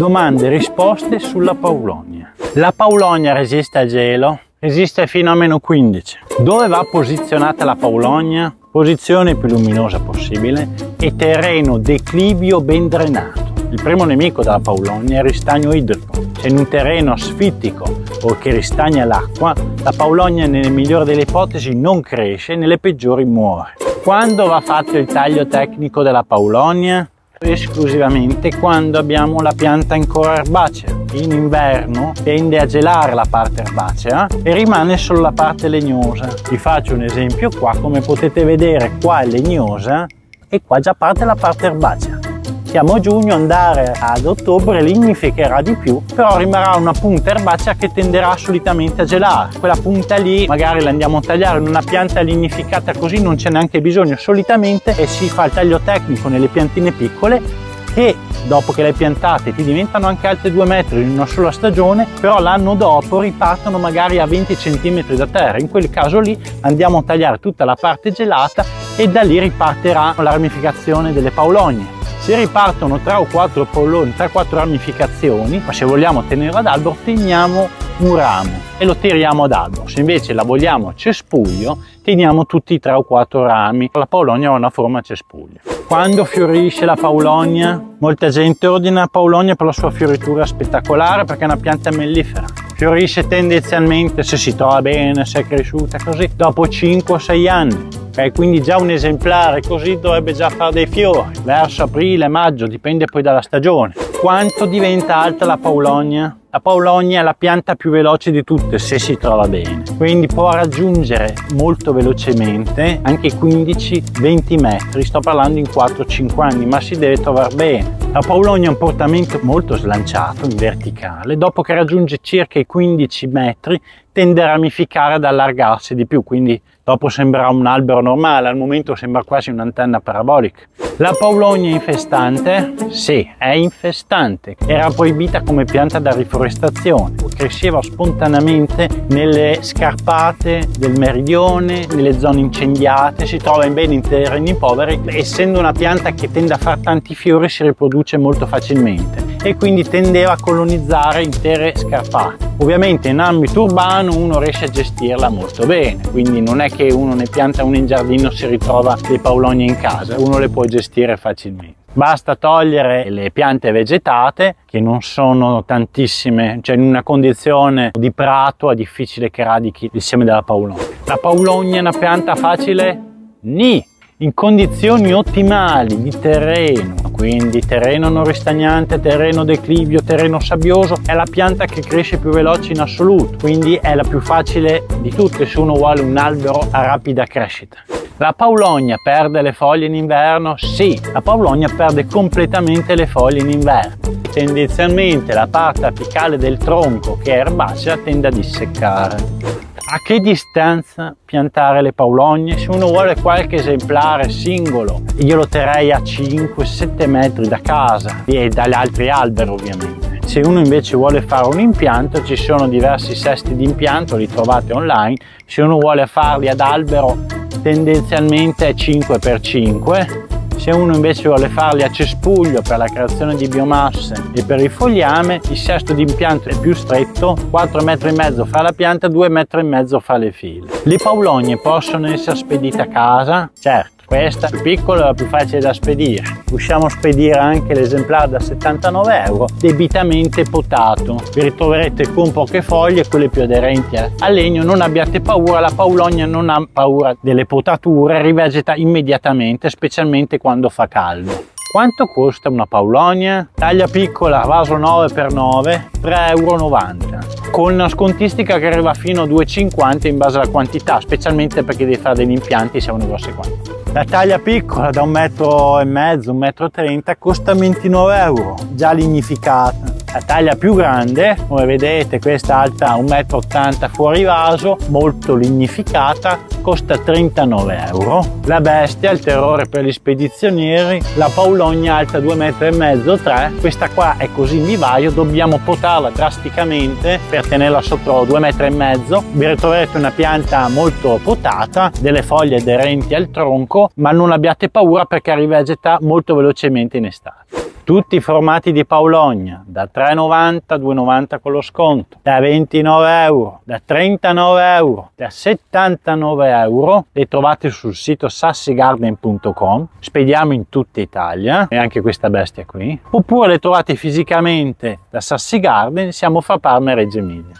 Domande e risposte sulla Paulonia. La Paulonia resiste al gelo? Resiste fino a meno 15. Dove va posizionata la Paulonia? Posizione più luminosa possibile e terreno declivio ben drenato. Il primo nemico della Paulonia è il ristagno idrico. Se in un terreno asfittico o che ristagna l'acqua, la Paulonia nelle migliori delle ipotesi non cresce, nelle peggiori muore. Quando va fatto il taglio tecnico della Paulonia? Esclusivamente quando abbiamo la pianta ancora erbacea. In inverno tende a gelare la parte erbacea e rimane solo la parte legnosa. Vi faccio un esempio qua, come potete vedere qua è legnosa e qua già parte la parte erbacea siamo a giugno, andare ad ottobre lignificherà di più, però rimarrà una punta erbacea che tenderà solitamente a gelare. Quella punta lì magari la andiamo a tagliare in una pianta lignificata così non c'è neanche bisogno, solitamente si fa il taglio tecnico nelle piantine piccole che dopo che le hai piantate ti diventano anche alte 2 metri in una sola stagione, però l'anno dopo ripartono magari a 20 cm da terra. In quel caso lì andiamo a tagliare tutta la parte gelata e da lì riparterà la ramificazione delle paulogne se ripartono 3 o 4 polloni, 3-4 ramificazioni, ma se vogliamo tenerlo ad albero teniamo un ramo e lo tiriamo ad albero. Se invece la vogliamo a cespuglio, teniamo tutti i 3 o 4 rami. La paulonia ha una forma a cespuglio. Quando fiorisce la paulonia? Molta gente ordina paulonia per la sua fioritura spettacolare perché è una pianta mellifera. Fiorisce tendenzialmente se si trova bene, se è cresciuta così, dopo 5 o 6 anni ok? Quindi già un esemplare così dovrebbe già fare dei fiori, verso aprile, maggio, dipende poi dalla stagione. Quanto diventa alta la paulonia? La paulonia è la pianta più veloce di tutte se si trova bene, quindi può raggiungere molto velocemente anche 15-20 metri, sto parlando in 4-5 anni, ma si deve trovare bene. La paulonia ha un portamento molto slanciato in verticale, dopo che raggiunge circa i 15 metri tende a ramificare ad allargarsi di più, quindi dopo sembrerà un albero normale, al momento sembra quasi un'antenna parabolica. La paulonia infestante? Sì, è infestante. Era proibita come pianta da riforestazione. Cresceva spontaneamente nelle scarpate del meridione, nelle zone incendiate, si trova in bene in terreni poveri. Essendo una pianta che tende a fare tanti fiori si riproduce molto facilmente e quindi tendeva a colonizzare intere scarpate. Ovviamente in ambito urbano uno riesce a gestirla molto bene, quindi non è che uno ne pianta una in giardino e si ritrova le paulonie in casa, uno le può gestire facilmente. Basta togliere le piante vegetate che non sono tantissime, cioè in una condizione di prato è difficile che radichi il seme della paulonia. La paulonia è una pianta facile? Ni! In condizioni ottimali di terreno, quindi terreno non ristagnante, terreno declivio, terreno sabbioso, è la pianta che cresce più veloce in assoluto, quindi è la più facile di tutte se uno vuole un albero a rapida crescita. La paulonia perde le foglie in inverno? Sì, la paulonia perde completamente le foglie in inverno. Tendenzialmente la parte apicale del tronco che è erbacea tende a disseccare a che distanza piantare le paulogne? Se uno vuole qualche esemplare singolo, io lo terrei a 5-7 metri da casa e dagli altri alberi ovviamente. Se uno invece vuole fare un impianto, ci sono diversi sesti di impianto, li trovate online. Se uno vuole farli ad albero, tendenzialmente è 5x5 se uno invece vuole farli a cespuglio per la creazione di biomasse e per il fogliame, il sesto di impianto è più stretto, 4 metri e mezzo fa la pianta, 2 metri e mezzo fa le file. Le paulogne possono essere spedite a casa? Certo questa più piccola è la più facile da spedire. Riusciamo a spedire anche l'esemplare da 79 euro debitamente potato. Vi ritroverete con poche foglie, quelle più aderenti al legno. Non abbiate paura, la paulogna non ha paura delle potature, rivegeta immediatamente, specialmente quando fa caldo. Quanto costa una paulonia? Taglia piccola, vaso 9x9, 3,90 euro con una scontistica che arriva fino a 2,50 in base alla quantità, specialmente perché devi fare degli impianti se hanno grosse quantità. La taglia piccola da un metro e mezzo, un metro trenta costa 29 euro, già lignificata. La taglia più grande, come vedete questa alta 1,80 m fuori vaso, molto lignificata, costa 39 euro. La bestia, il terrore per gli spedizionieri, la paulogna alta 2,5 m, 3 questa qua è così in vivaio, dobbiamo potarla drasticamente per tenerla sotto 2,5 m. Vi ritroverete una pianta molto potata, delle foglie aderenti al tronco, ma non abbiate paura perché rivegeta molto velocemente in estate. Tutti i formati di Paulogna, da 3,90 a 2,90 con lo sconto, da 29 euro, da 39 euro, da 79 euro, le trovate sul sito sassigarden.com, spediamo in tutta Italia, e anche questa bestia qui, oppure le trovate fisicamente da Sassi Garden, siamo fra Parma e Reggio Emilia.